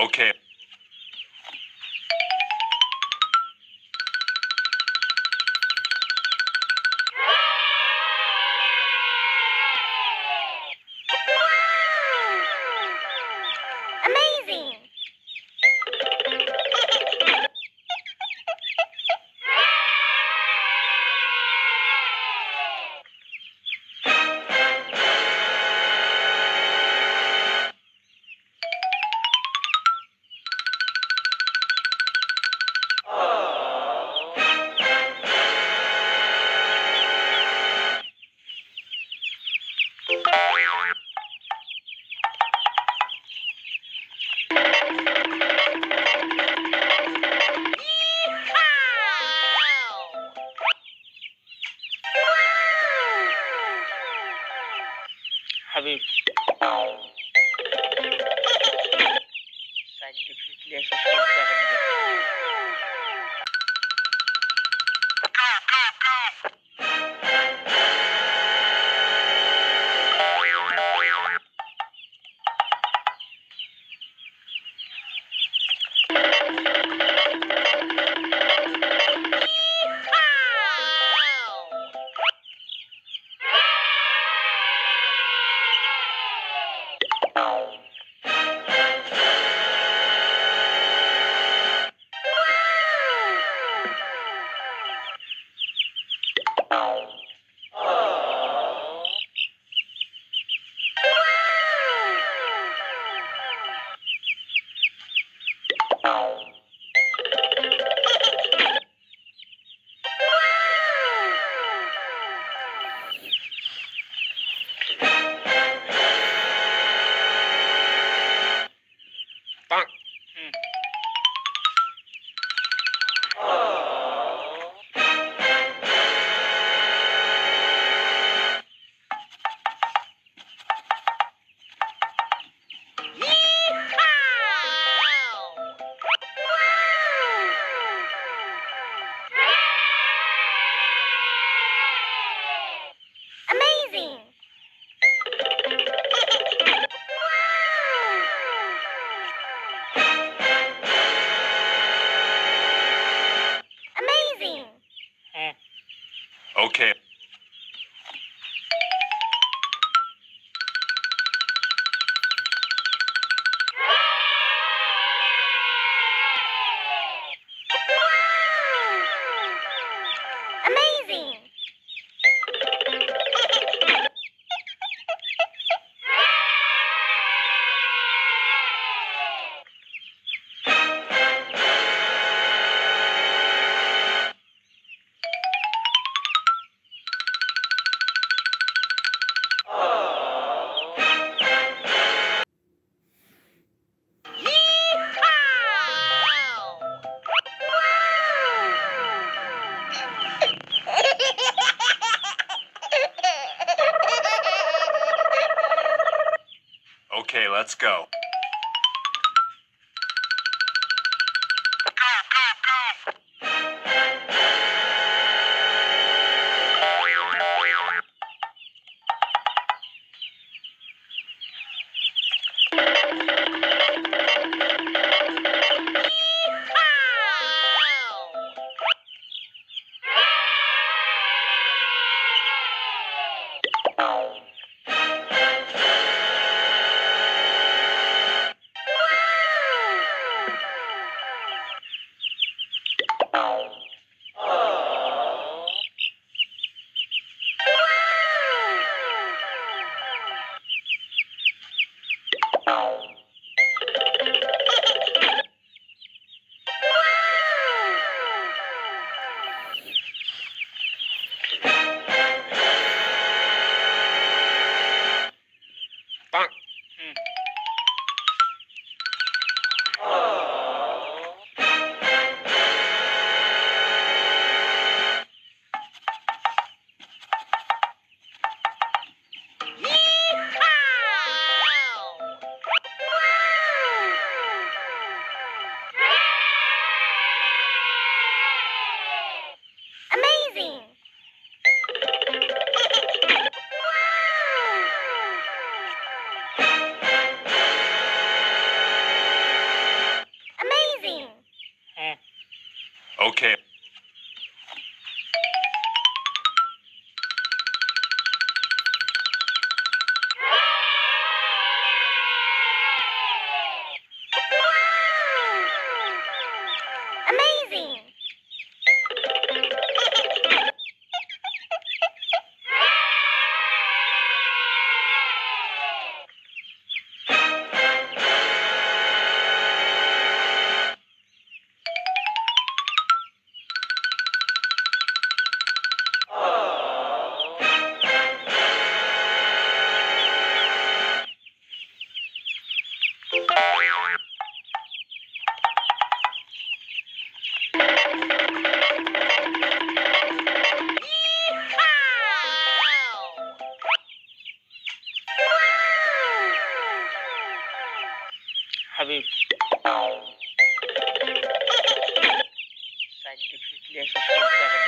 Okay. Habib. Scientifically, Okay, let's go. Habib scientifically এসে সব জায়গায়